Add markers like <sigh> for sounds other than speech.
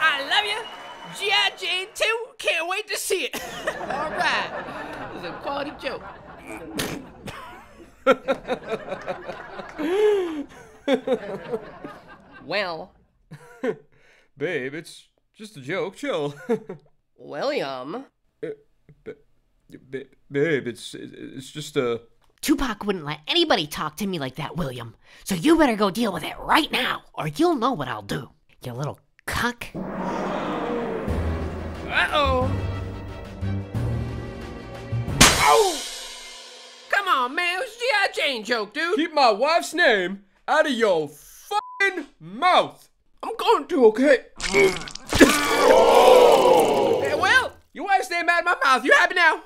I love you. G.I. Jane 2, can't wait to see it. <laughs> All right. This is a quality joke. <laughs> Well, <laughs> Babe, it's just a joke. Chill. William. Uh, ba- Babe, it's it's just a. Tupac wouldn't let anybody talk to me like that, William. So you better go deal with it right now, or you'll know what I'll do. You little cuck. Uh-oh. Oh! Come on, man. It was a G.I. Jane joke, dude. Keep my wife's name out of your fucking mouth. I'm going to, okay? <laughs> hey, well, your wife's name out of my mouth. You happy now? All right.